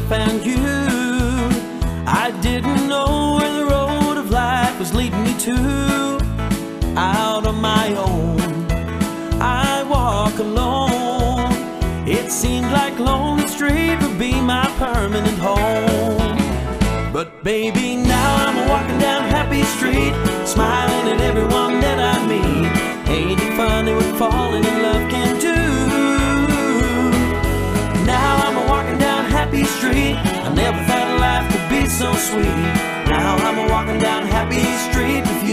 found you. I didn't know where the road of life was leading me to. Out on my own, I walk alone. It seemed like Lonely Street would be my permanent home. But baby, now I'm walking down Happy Street, smiling at everyone so sweet. Now I'm walking down Happy Street with you.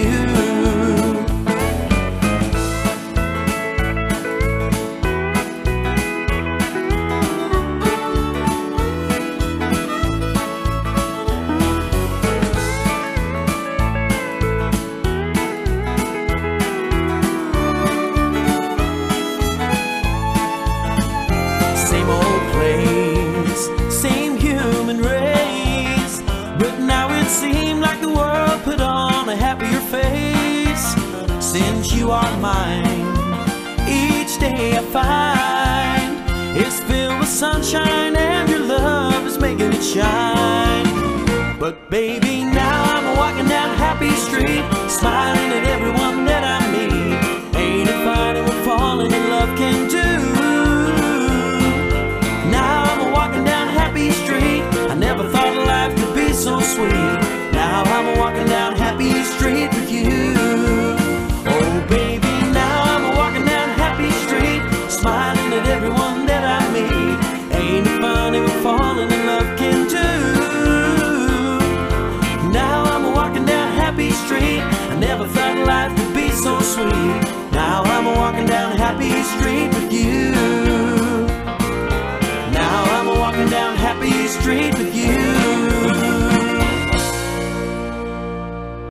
Since you are mine, each day I find is filled with sunshine and your love is making it shine. But baby, now I'm walking down Happy Street, smiling at everyone that I meet. Ain't it funny what falling in love can do? Now I'm walking down Happy Street. I never thought life could be so sweet. Now I'm walking down Happy Street with you. Street. I never thought life would be so sweet. Now I'm walking down the Happy Street with you.